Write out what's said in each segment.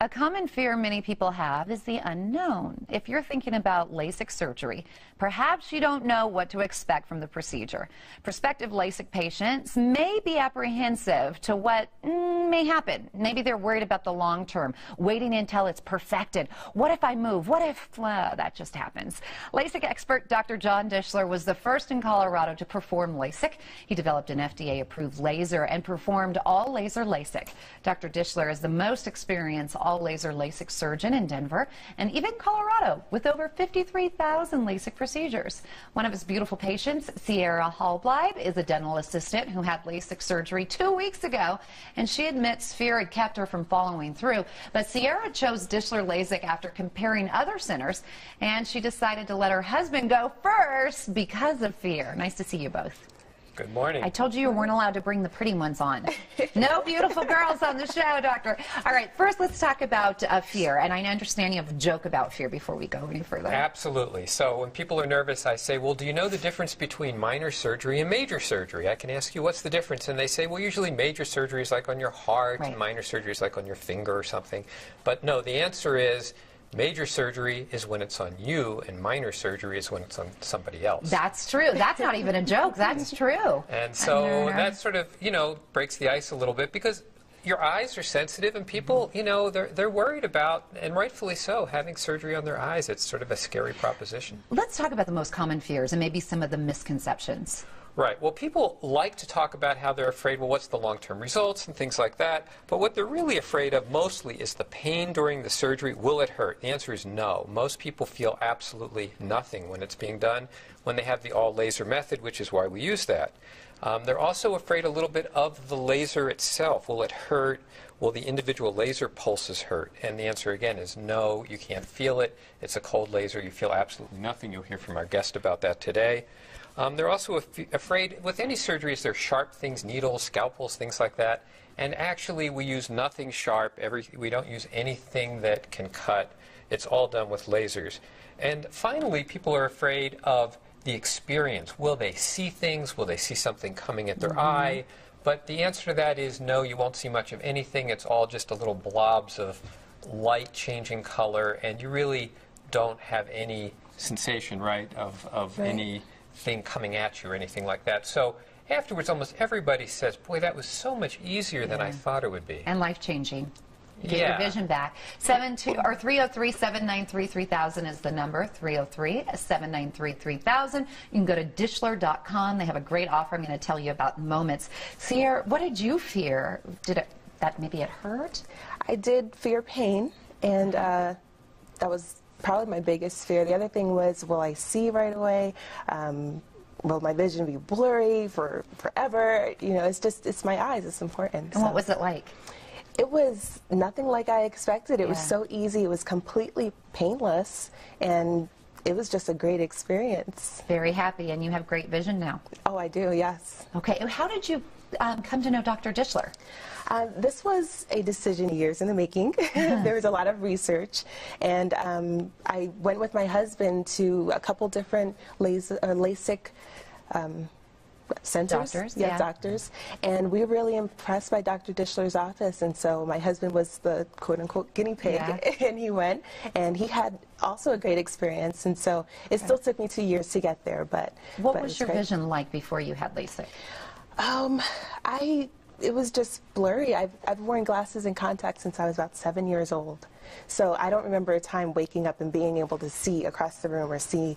A common fear many people have is the unknown. If you're thinking about LASIK surgery, perhaps you don't know what to expect from the procedure. Prospective LASIK patients may be apprehensive to what mm, may happen. Maybe they're worried about the long term, waiting until it's perfected. What if I move? What if that just happens? LASIK expert Dr. John Dishler was the first in Colorado to perform LASIK. He developed an FDA approved laser and performed all laser LASIK. Dr. Dishler is the most experienced all laser LASIK surgeon in Denver and even Colorado with over 53,000 LASIK procedures. One of his beautiful patients, Sierra Hallblide, is a dental assistant who had LASIK surgery two weeks ago, and she admits fear had kept her from following through. But Sierra chose Dishler LASIK after comparing other centers, and she decided to let her husband go first because of fear. Nice to see you both. Good morning. I told you you weren't allowed to bring the pretty ones on. no beautiful girls on the show, Doctor. All right, first let's talk about uh, fear. And I understand you have a joke about fear before we go any further. Absolutely. So when people are nervous, I say, well, do you know the difference between minor surgery and major surgery? I can ask you, what's the difference? And they say, well, usually major surgery is like on your heart, right. and minor surgery is like on your finger or something. But no, the answer is Major surgery is when it's on you, and minor surgery is when it's on somebody else. That's true. That's not even a joke. That's true. And so that sort of, you know, breaks the ice a little bit because your eyes are sensitive, and people, you know, they're, they're worried about, and rightfully so, having surgery on their eyes. It's sort of a scary proposition. Let's talk about the most common fears and maybe some of the misconceptions. Right. Well, people like to talk about how they're afraid, well, what's the long term results and things like that. But what they're really afraid of mostly is the pain during the surgery. Will it hurt? The answer is no. Most people feel absolutely nothing when it's being done when they have the all laser method, which is why we use that. Um, they're also afraid a little bit of the laser itself. Will it hurt? Will the individual laser pulses hurt? And the answer again is no, you can't feel it. It's a cold laser. You feel absolutely nothing. You'll hear from our guest about that today. Um, they're also af afraid, with any surgeries, they're sharp things, needles, scalpels, things like that. And actually, we use nothing sharp. Every, we don't use anything that can cut. It's all done with lasers. And finally, people are afraid of the experience. Will they see things? Will they see something coming at their mm -hmm. eye? But the answer to that is no, you won't see much of anything. It's all just a little blobs of light changing color, and you really don't have any sensation, right, of, of right. any thing coming at you or anything like that. So afterwards, almost everybody says, boy, that was so much easier than I thought it would be. And life changing. Get yeah. your vision back. Seven two or 303 793 3000 is the number. 303 793 3000. You can go to Dishler.com. They have a great offer I'm going to tell you about moments. Sierra, what did you fear? Did it that maybe it hurt? I did fear pain, and uh, that was probably my biggest fear. The other thing was, will I see right away? Um, will my vision be blurry for forever? You know, it's just, it's my eyes. It's important. And so. what was it like? It was nothing like I expected. It yeah. was so easy. It was completely painless, and it was just a great experience. Very happy, and you have great vision now. Oh, I do. Yes. Okay. How did you um, come to know Dr. Dishler? Uh, this was a decision years in the making. there was a lot of research, and um, I went with my husband to a couple different laser, uh, LASIK um, centers, doctors, yeah, yeah, doctors, and we were really impressed by Dr. Dishler's office. And so my husband was the quote unquote guinea pig, yeah. and he went, and he had also a great experience. And so it still took me two years to get there, but what but was your great. vision like before you had LASIK? Um, I it was just blurry. I've, I've worn glasses and contacts since I was about seven years old. So I don't remember a time waking up and being able to see across the room or see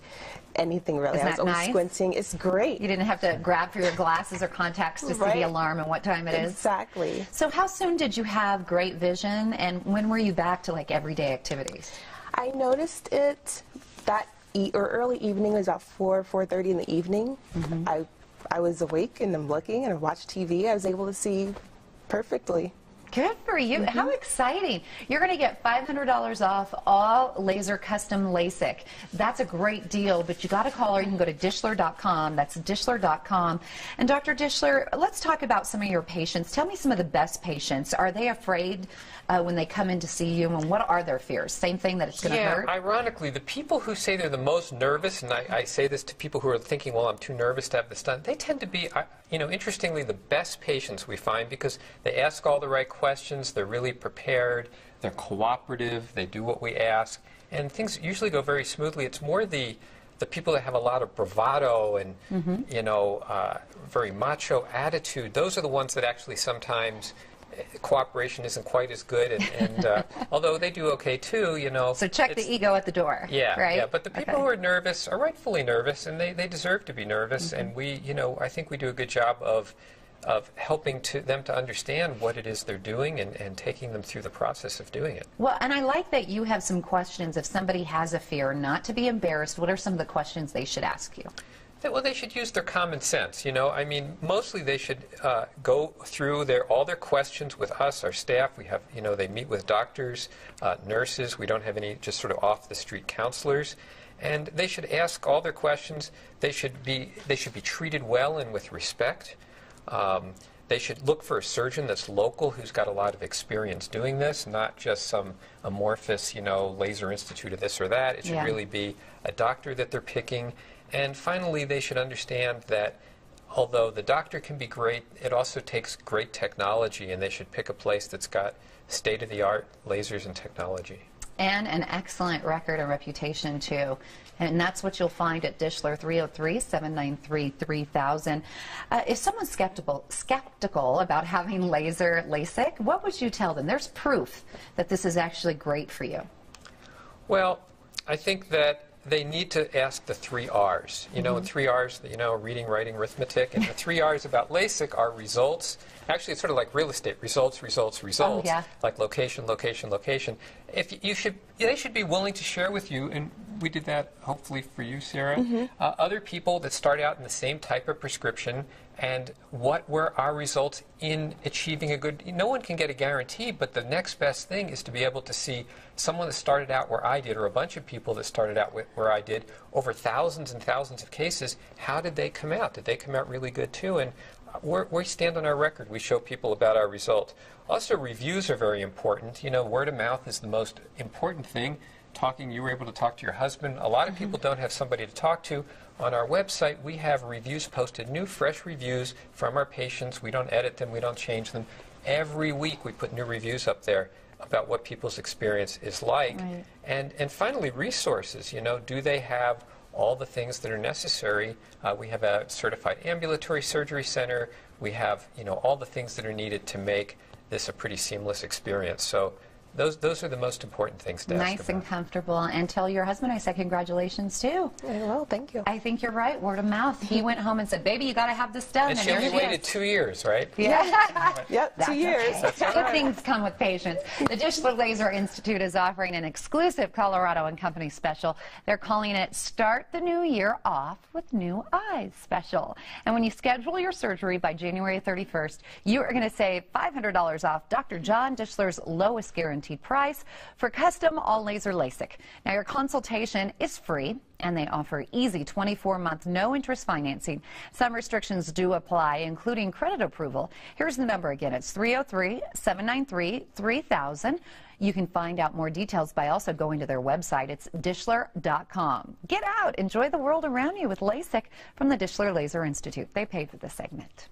anything really. Isn't I was always nice? squinting. It's great. You didn't have to grab for your glasses or contacts to right. see the alarm and what time it is. Exactly. So how soon did you have great vision and when were you back to like everyday activities? I noticed it that e or early evening it was about 4, 4.30 in the evening. Mm -hmm. I I was awake and I'm looking and I watched TV. I was able to see perfectly. Good for you. Mm -hmm. How exciting. You're going to get $500 off all laser custom LASIK. That's a great deal, but you got to call her. You can go to Dishler.com. That's Dishler.com. And Dr. Dishler, let's talk about some of your patients. Tell me some of the best patients. Are they afraid uh, when they come in to see you, and what are their fears? Same thing that it's going to yeah, hurt? ironically, the people who say they're the most nervous, and I, I, say this to people who are thinking, well, I'm too nervous to have this done, they tend to be, uh, you know, interestingly, the best patients we find because they ask all the right questions, they're really prepared, they're cooperative, they do what we ask, and things usually go very smoothly. It's more the the people that have a lot of bravado and you know uh, very macho attitude. Those are the ones that actually sometimes eh, cooperation isn't quite as good. And, and uh, although they do okay too, you know. So check the ego at the door. yeah, right? yeah. But the people Okay. who are nervous are rightfully nervous, and they, they deserve to be nervous. Mm-hmm. And we, you know, I think we do a good job of of helping to them to understand what it is they're doing and, and taking them through the process of doing it. Well, and I like that you have some questions. If somebody has a fear, not to be embarrassed, what are some of the questions they should ask you? Well, they should use their common sense. You know, I mean, mostly they should uh, go through their all their questions with us, our staff. We have, you know, they meet with doctors, uh, nurses. We don't have any just sort of off the street counselors, and they should ask all their questions. They should be they should be treated well and with respect. Um, they should look for a surgeon that's local who's got a lot of experience doing this, not just some amorphous, you know, laser institute of this or that. It should Yeah. really be a doctor that they're picking. And finally, they should understand that although the doctor can be great, it also takes great technology, and they should pick a place that's got state of the art lasers and technology. And an excellent record and reputation, too. And that's what you'll find at Dishler 303 793 3000. Uh, if someone's skeptical, skeptical about having laser LASIK, what would you tell them? There's proof that this is actually great for you. Well, I think that they need to ask the three R's. You know, and three R's, you know, reading, writing, arithmetic. And the three R's about LASIK are results. Actually, it's sort of like real estate results, results, results. Oh, yeah. Like location, location, location. If you should, they should be willing to share with you, and we did that hopefully for you, Sarah, uh, other people that start out in the same type of prescription and what were our results in achieving a good no one can get a guarantee but the next best thing is to be able to see someone that started out where i did or a bunch of people that started out wh- where i did over thousands and thousands of cases how did they come out? Did they come out really good too? And we stand on our record. We show people about our results also reviews are very important. You know word of mouth is the most important thing talking you were able to talk to your husband. A lot of people don't have somebody to talk to. On our website we have reviews posted new fresh reviews from our patients. We don't edit them we don't change them. Every week we put new reviews up there about what people's experience is like. Right. and and finally resources you know do they have all the things that are necessary? Uh, we have a certified ambulatory surgery center. We have you know all the things that are needed to make this a pretty seamless experience. So those those are the most important things to ask Nice and comfortable. And tell your husband I said congratulations, too. Very well, thank you. I think you're right. Word of mouth. He went home and said, "Baby, you got to have this done." and she only waited is. two years right Yeah. Yep, That's two years. okay. Good things come with patience. The Dishler Laser Institute is offering an exclusive Colorado and Company special. They're calling it Start the New Year Off with New Eyes special. And when you schedule your surgery by January 31st, you are going to save $500 off Dr. John Dishler's lowest guaranteed price for custom all laser LASIK. Now, your consultation is free and they offer easy 24-month no-interest financing. Some restrictions do apply, including credit approval. Here's the number again. It's 303-793-3000. You can find out more details by also going to their website. It's dishler.com. Get out. Enjoy the world around you with LASIK from the Dishler Laser Institute. They paid for this segment.